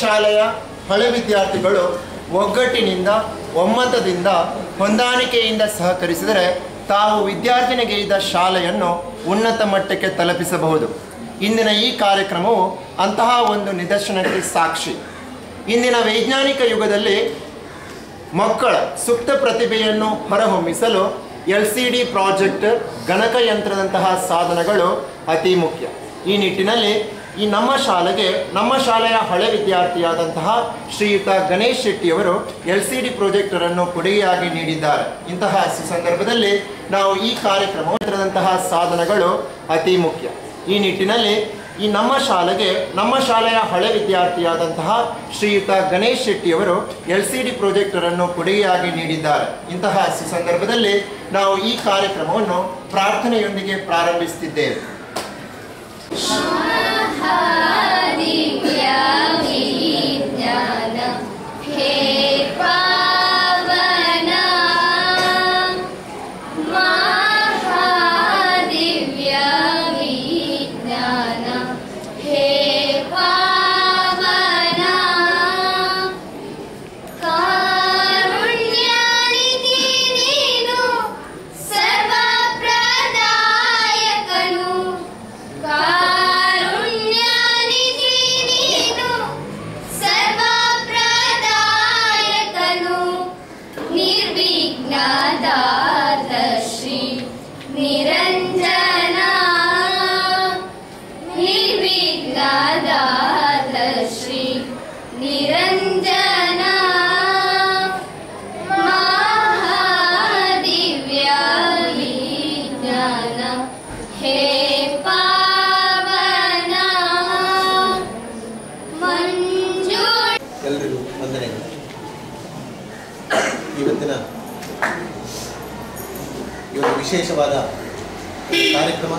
ಶಾಲೆಯ ಹಳೆ ವಿದ್ಯಾರ್ಥಿಗಳು ಒಗ್ಗಟ್ಟಿನಿಂದ, ಒಮ್ಮತದಿಂದ ಹೊಂದಾಣಿಕೆಯಿಂದ ಸಹಕರಿಸಿದರೆ ತಾವು ವಿದ್ಯಾರ್ಥಿನಿಗೆ ಇದ್ದ ಶಾಲೆಯನ್ನು ಉನ್ನತ ಮಟ್ಟಕ್ಕೆ ತಲುಪಿಸಬಹುದು. ಇಂದಿನ ಈ ಕಾರ್ಯಕ್ರಮವು ಅಂತಹ ಒಂದು ನಿದರ್ಶನಕ್ಕೆ ಸಾಕ್ಷಿ. ಇಂದಿನ ವೈಜ್ಞಾನಿಕ ಯುಗದಲ್ಲಿ ಮಕ್ಕಳ ಸುಪ್ತ ಪ್ರತಿಭೆಯನ್ನು ಹೊರಹೊಮ್ಮಿಸಲು ಎಲ್ ಸಿ ಡಿ ಪ್ರಾಜೆಕ್ಟ್ ಗಣಕಯಂತ್ರದಂತಹ ಸಾಧನಗಳು ಅತಿ ಮುಖ್ಯ. ಈ ನಿಟ್ಟಿನಲ್ಲಿ ಈ ನಮ್ಮ ಶಾಲೆಗೆ, ನಮ್ಮ ಶಾಲೆಯ ಹಳೆ ವಿದ್ಯಾರ್ಥಿಯಾದಂತಹ ಶ್ರೀಯುತ ಗಣೇಶ್ ಶೆಟ್ಟಿಯವರು ಎಲ್ ಸಿ ಡಿ ಪ್ರಾಜೆಕ್ಟರನ್ನು ಕೊಡುಗೆಯಾಗಿ ನೀಡಿದ್ದಾರೆ. ಇಂತಹ ಸಂದರ್ಭದಲ್ಲಿ ನಾವು ಈ ಕಾರ್ಯಕ್ರಮದಂತಹ ಸಾಧನಗಳು ಅತಿ ಮುಖ್ಯ. ಈ ನಿಟ್ಟಿನಲ್ಲಿ ಈ ನಮ್ಮ ಶಾಲೆಗೆ, ನಮ್ಮ ಶಾಲೆಯ ಹಳೆ ವಿದ್ಯಾರ್ಥಿಯಾದಂತಹ ಶ್ರೀಯುತ ಗಣೇಶ್ ಶೆಟ್ಟಿಯವರು ಎಲ್ ಸಿ ಡಿ ಪ್ರಾಜೆಕ್ಟರನ್ನು ಕೊಡುಗೆಯಾಗಿ ನೀಡಿದ್ದಾರೆ. ಇಂತಹ ಸಂದರ್ಭದಲ್ಲಿ ನಾವು ಈ ಕಾರ್ಯಕ್ರಮವನ್ನು ಪ್ರಾರ್ಥನೆಯೊಂದಿಗೆ ಪ್ರಾರಂಭಿಸುತ್ತಿದ್ದೇವೆ. दिव्यविज्ञान निरञ्जन ವಿಶೇಷವಾದ ಕಾರ್ಯಕ್ರಮ.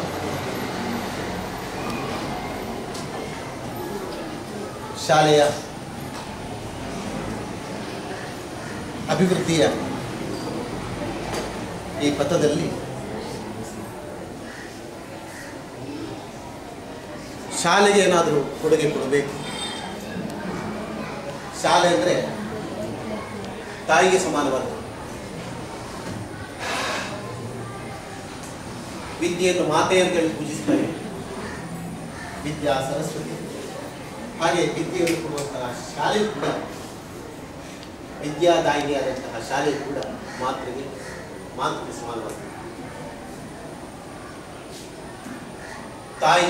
ಶಾಲೆಯ ಅಭಿವೃದ್ಧಿಯ ಈ ಪಥದಲ್ಲಿ ಶಾಲೆಗೆ ಏನಾದರೂ ಕೊಡುಗೆ ಕೊಡಬೇಕು. ಶಾಲೆ ಅಂದರೆ ತಾಯಿಗೆ ಸಮಾನವಾದ ವಿದ್ಯೆಯನ್ನು ಮಾತೆ ಅಂತೇಳಿ ಪೂಜಿಸ್ತಾರೆ. ವಿದ್ಯಾ ಸರಸ್ವತಿ. ಹಾಗೆ ವಿದ್ಯೆಯನ್ನು ಕೊಡುವಂತಹ ಶಾಲೆಯು ಕೂಡ. ವಿದ್ಯಾದಾಯಿನಿಯಾದಂತಹ ಶಾಲೆಯು ಕೂಡ ಮಾತೃಗೆ ಮಾತೃಗೆ ಸಮಾನವಾಗಿದೆ. ತಾಯಿ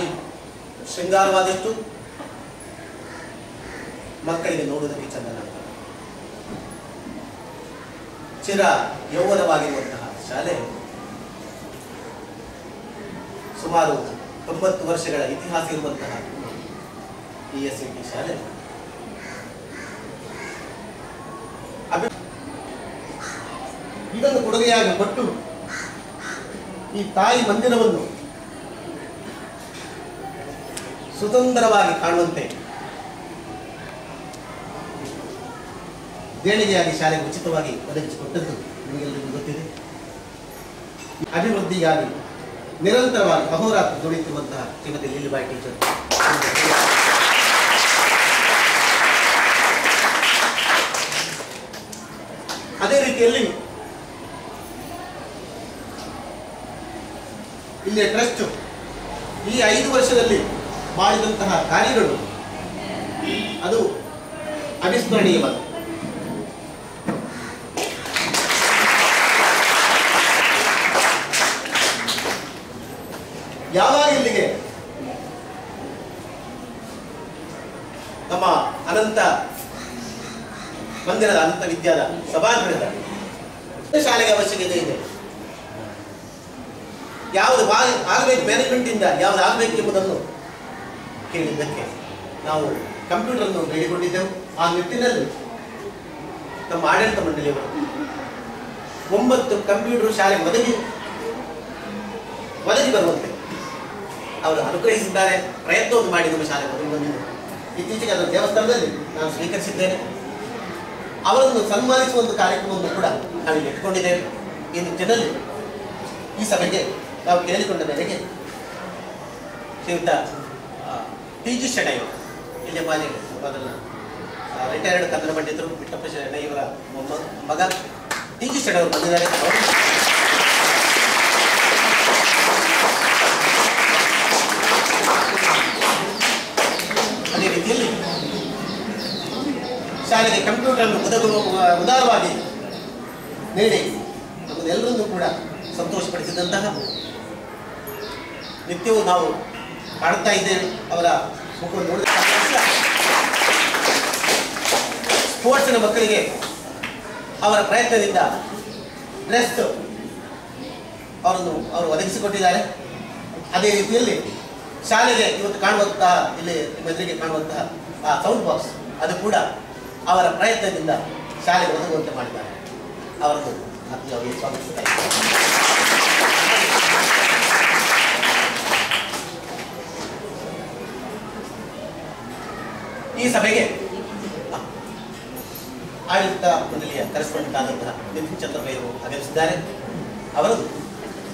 ಶೃಂಗಾರವಾದಷ್ಟು ಮಕ್ಕಳಿಗೆ ನೋಡುವುದಕ್ಕೆ ಚಂದ ಕಾಣ್ತದೆ ಚಿರ ಯೌವನವಾಗಿರುವಂತಹ ಶಾಲೆ. ಸುಮಾರು ತೊಂಬತ್ತು ವರ್ಷಗಳ ಇತಿಹಾಸ ಇರುವಂತಹ ಪಿ ಎಸ್ ಟಿ ಶಾಲೆ. ಇದನ್ನು ಕೊಡುಗೆಯಾಗಿ ಕೊಟ್ಟು ಈ ತಾಯಿ ಮಂದಿರವನ್ನು ಸುತಂತ್ರವಾಗಿ ಕಾಣುವಂತೆ ದೇಣಿಗೆಯಾಗಿ ಶಾಲೆಗೆ ಉಚಿತವಾಗಿ ಒದಗಿಸಿಕೊಟ್ಟದ್ದು ನಿಮಗೆಲ್ಲರಿಗೂ ಗೊತ್ತಿದೆ. ಅಭಿವೃದ್ಧಿಗಾಗಿ ನಿರಂತರವಾಗಿ ಅಹೋರಾತ್ರ ದುಡಿಯುತ್ತಿರುವಂತಹ ಶ್ರೀಮತಿ ಲೀಲಿಬಾಯಿ ಟೀಚರ್. ಅದೇ ರೀತಿಯಲ್ಲಿ ಇಲ್ಲಿಯ ಟ್ರಸ್ಟ್ ಈ ಐದು ವರ್ಷದಲ್ಲಿ ಮಾಡಿದಂತಹ ಕಾರ್ಯಗಳು ಅದು ಅವಿಸ್ಮರಣೀಯವಾದ ಯಾವಾಗ ಇಲ್ಲಿಗೆ? ನಮ್ಮ ಅನಂತ ಮಂದಿರದ ಅನಂತ ವಿದ್ಯಾದ ಸಭಾಗೃಹದ ಶಾಲೆಗೆ ಅವಶ್ಯಕತೆ ಇದೆ. ಯಾವುದು ಆಗಬೇಕು ಮ್ಯಾನೇಜ್ಮೆಂಟ್ ಇಂದ ಯಾವ್ದು ಆಗಬೇಕು ಎಂಬುದನ್ನು ಕೇಳಿದ್ದಕ್ಕೆ ನಾವು ಕಂಪ್ಯೂಟರ್ ಅನ್ನು ಬೇಡಿಕೊಂಡಿದ್ದೆವು. ಆ ನಿಟ್ಟಿನಲ್ಲಿ ತಮ್ಮ ಆಡಳಿತ ಮಂಡಳಿಯವರು ಒಂಬತ್ತು ಕಂಪ್ಯೂಟರ್ ಶಾಲೆ ಒದಗಿ ಒದಗಿ ಬರುವಂತೆ. ಅವರು ಅನುಗ್ರಹಿಸಿದ್ದಾರೆ ಪ್ರಯತ್ನವನ್ನು ಮಾಡಿ ನಮ್ಮ ಶಾಲೆ ಮೊದಲು ಬಂದಿದೆ. ಇತ್ತೀಚೆಗೆ ಅದರ ದೇವಸ್ಥಾನದಲ್ಲಿ ನಾನು ಸ್ವೀಕರಿಸಿದ್ದೇನೆ. ಅವರನ್ನು ಸನ್ಮಾನಿಸುವ ಒಂದು ಕಾರ್ಯಕ್ರಮವನ್ನು ಕೂಡ ನಾವು ಇಟ್ಕೊಂಡಿದ್ದೇವೆ. ಈ ನಿಟ್ಟಿನಲ್ಲಿ ಈ ಸಭೆಗೆ ನಾವು ಕೇಳಿಕೊಂಡ ಮೇರೆಗೆ ಶ್ರೀಯುತ ಪಿ ಜಿ ಶೆಣೈ ಇಲ್ಲಿ ಮಾನ್ಯ ರಿಟೈರ್ಡ್ ಕನ್ನಡ ಪಂಡಿತರು ಬಿಟ್ಟಪ್ಪ ಶೆಣ್ಣಯ್ಯವರ ಮಗ ಟಿ ಜಿ ಶೆಣ್ಣವರು ಬಂದಿದ್ದಾರೆ ಅವರು ಅದೇ ರೀತಿಯಲ್ಲಿ ಶಾಲೆಗೆ ಕಂಪ್ಯೂಟರ್ ಒದಗುವ ಉದಾರವಾಗಿ ನೀಡಿ. ನಮ್ಮನ್ನೆಲ್ಲರನ್ನೂ ಕೂಡ ಸಂತೋಷಪಡಿಸಿದಂತಹ ನಿತ್ಯವೂ ನಾವು ಕಾಣ್ತಾ ಇದ್ದೇವೆ. ಅವರ ಮುಖ ನೋಡಿದ ಸ್ಪೋರ್ಟ್ಸಿನ ಮಕ್ಕಳಿಗೆ ಅವರ ಪ್ರಯತ್ನದಿಂದ ಡ್ರೆಸ್ ಅವರನ್ನು ಅವರು ಒದಗಿಸಿಕೊಟ್ಟಿದ್ದಾರೆ. ಅದೇ ರೀತಿಯಲ್ಲಿ ಶಾಲೆಗೆ ಇವತ್ತು ಕಾಣುವಂತಹ, ಇಲ್ಲಿ ನಿಮ್ಮ ಕಾಣುವಂತಹ, ಆ, ಸೌಂಡ್ ಬಾಕ್ಸ್, ಅದು ಕೂಡ ಅವರ ಪ್ರಯತ್ನದಿಂದ ಶಾಲೆ ಒದಗುವಂತೆ ಮಾಡಿದ್ದಾರೆ. ಅವರನ್ನು ಆತ್ಮೀಯವಾಗಿ ಸ್ವಾಗತಿಸ್ತಾ ಇದ್ದೇನೆ. ಈ ಸಭೆಗೆ ಆಡಳಿತ ಮಂಡಳಿಯ ಕರೆಸ್ಪಾಂಡೆಂಟ್ ಆದಂತಹ ನಿತಿನ್ ಚಂದ್ರಬೈರು ಆಗಮಿಸಿದ್ದಾರೆ. ಅವರು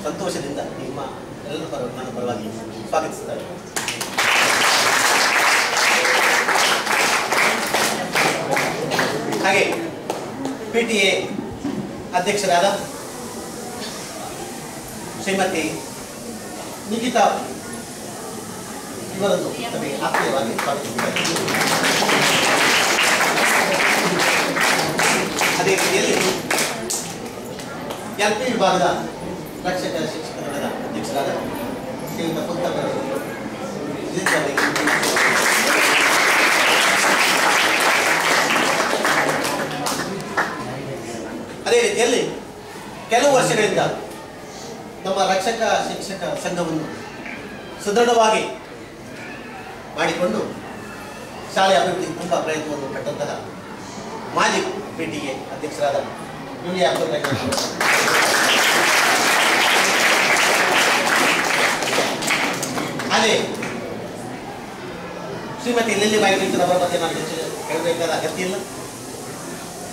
ಸಂತೋಷದಿಂದ ನಿಮ್ಮ ಎಲ್ಲರ ಪರ ನನ್ನ ಪರವಾಗಿ ಸ್ವಾಗತಿಸಿದ್ದಾರೆ ಹಾಗೆ ಪಿ ಟಿ ಎ ಅಧ್ಯಕ್ಷರಾದ ಶ್ರೀಮತಿ ನಿಖಿತಾ ಇವರನ್ನು ಸಭೆಗೆ ಆತ್ಮೀಯವಾಗಿ ಸ್ವಾಗತಿಸಿದ್ದಾರೆ ಅದೇ ರೀತಿಯಲ್ಲಿ ಎಲ್ ಪಿ ವಿಭಾಗದ ರಕ್ಷಕ ಶಿಕ್ಷಕ ತಂಡದ ಅಧ್ಯಕ್ಷರಾದ ಶ್ರೀಯುತ ಪುತ್ತಪ್ಪರವರು ಅದೇ ರೀತಿಯಲ್ಲಿ ಕೆಲವು ವರ್ಷಗಳಿಂದ ನಮ್ಮ ರಕ್ಷಕ, ಶಿಕ್ಷಕ ಸಂಘವನ್ನು ಸುದೃಢವಾಗಿ ಮಾಡಿಕೊಂಡು ಶಾಲೆ ಅಭಿವೃದ್ಧಿ ತುಂಬ ಪ್ರಯತ್ನವನ್ನು ಪಟ್ಟಂತಹ ಮಾಜಿ ಪಿ ಟಿ ಎ ಅಧ್ಯಕ್ಷರಾದ ಯೂಲಿಯಾ ಅಬ್ದುಲ್ ಅದೇ ಶ್ರೀಮತಿ ಲಿಲ್ಲಿ ಬಾಯಿ ಅವರ ಬಗ್ಗೆ ನಾನು ಹೆಚ್ಚು ಹೇಳಬೇಕಾದ ಅಗತ್ಯ ಇಲ್ಲ.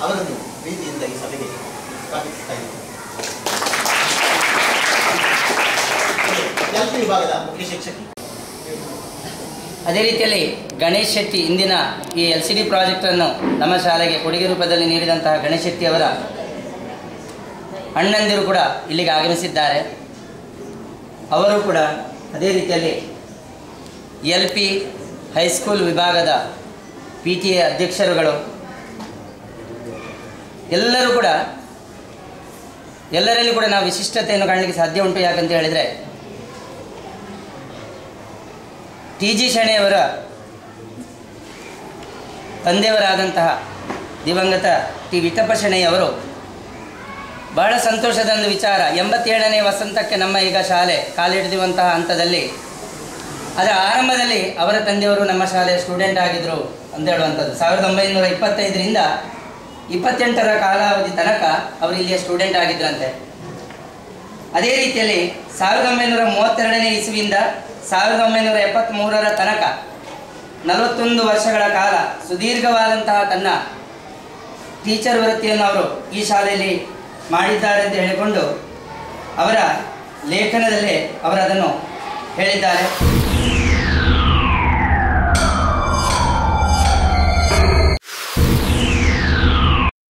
ಅವರನ್ನು ಈ ಸಭೆಗೆ ವಿಭಾಗದ ಮುಖ್ಯ ಶಿಕ್ಷಕಿ. ಅದೇ ರೀತಿಯಲ್ಲಿ ಗಣೇಶ್ ಶೆಟ್ಟಿ ಇಂದಿನ ಈ ಎಲ್ ಸಿ ಡಿ ಪ್ರಾಜೆಕ್ಟನ್ನು ನಮ್ಮ ಶಾಲೆಗೆ ಕೊಡುಗೆ ರೂಪದಲ್ಲಿ ನೀಡಿದಂತಹ ಗಣೇಶ್ ಶೆಟ್ಟಿ ಅವರ ಅಣ್ಣಂದಿರು ಕೂಡ ಇಲ್ಲಿಗೆ ಆಗಮಿಸಿದ್ದಾರೆ. ಅವರು ಕೂಡ ಅದೇ ರೀತಿಯಲ್ಲಿ ಎಲ್ ಪಿ ಹೈಸ್ಕೂಲ್ ವಿಭಾಗದ ಪಿ ಟಿ ಎ ಅಧ್ಯಕ್ಷರುಗಳು ಎಲ್ಲರೂ ಕೂಡ, ಎಲ್ಲರಲ್ಲಿ ಕೂಡ ನಾವು ವಿಶಿಷ್ಟತೆಯನ್ನು ಕಾಣಲಿಕ್ಕೆ ಸಾಧ್ಯ ಉಂಟು ಯಾಕಂತ ಹೇಳಿದರೆ, ಟಿ ಜಿ ಶೆಣೆಯವರ ತಂದೆಯವರಾದಂತಹ ದಿವಂಗತ ಟಿ ವಿಠಪ್ಪ ಶೆಣೆಯವರು ಬಹಳ ಸಂತೋಷದ ಒಂದು ವಿಚಾರ. ಎಂಬತ್ತೇಳನೇ ವಸಂತಕ್ಕೆ ನಮ್ಮ ಈಗ ಶಾಲೆ ಕಾಲಿಡಿದಿರುವಂತಹ ಹಂತದಲ್ಲಿ ಅದರ ಆರಂಭದಲ್ಲಿ ಅವರ ತಂದೆಯವರು ನಮ್ಮ ಶಾಲೆಯ ಸ್ಟೂಡೆಂಟ್ ಆಗಿದ್ದರು ಅಂತ ಹೇಳುವಂಥದ್ದು. ಸಾವಿರದ ಒಂಬೈನೂರ ಇಪ್ಪತ್ತೈದರಿಂದ ಇಪ್ಪತ್ತೆಂಟರ ಕಾಲಾವಧಿ ತನಕ ಅವರು ಇಲ್ಲಿಯ ಸ್ಟೂಡೆಂಟ್ ಆಗಿದ್ರಂತೆ. ಅದೇ ರೀತಿಯಲ್ಲಿ ಸಾವಿರದ ಒಂಬೈನೂರ ಮೂವತ್ತೆರಡನೇ ಇಸುವಿಂದ ಸಾವಿರದ ಒಂಬೈನೂರ ಎಪ್ಪತ್ತ್ಮೂರರ ತನಕ ನಲವತ್ತೊಂದು ವರ್ಷಗಳ ಕಾಲ ಸುದೀರ್ಘವಾದಂತಹ ತನ್ನ ಟೀಚರ್ ವೃತ್ತಿಯನ್ನು ಅವರು ಈ ಶಾಲೆಯಲ್ಲಿ ಮಾಡಿದ್ದಾರೆ ಅಂತ ಹೇಳಿಕೊಂಡು ಅವರ ಲೇಖನದಲ್ಲೇ ಅವರದನ್ನು ಹೇಳಿದ್ದಾರೆ.